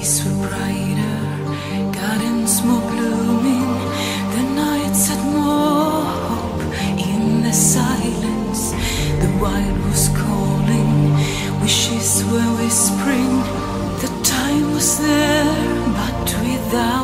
days were brighter, gardens more blooming, the nights had more hope. In the silence, the wild was calling, wishes were whispering, the time was there, but without.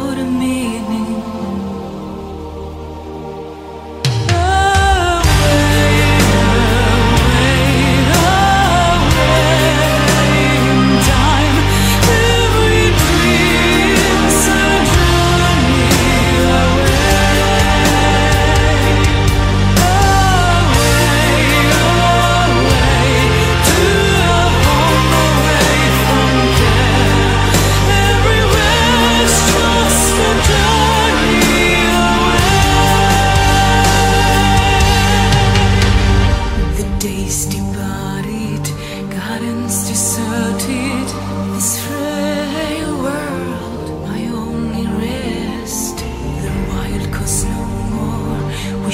has deserted this frail world, my only rest. The no more.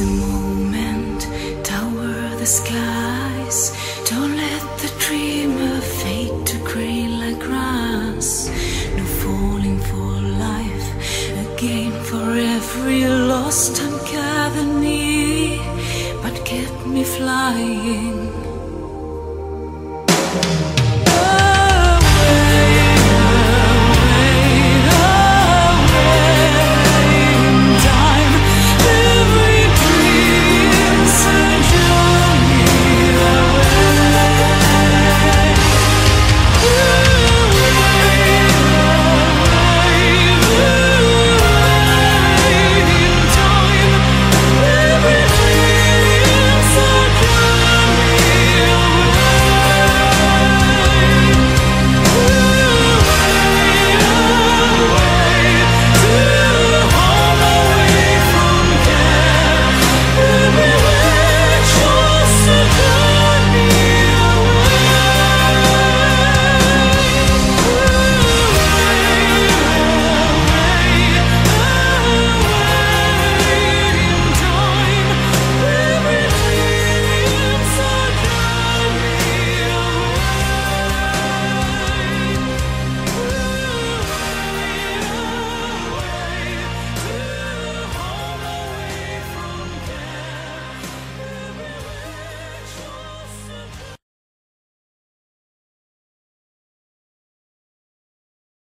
a moment, tower the skies. Don't let the dreamer fade to gray like grass. No falling for life, a game for every lost time. Gather me, but keep me flying.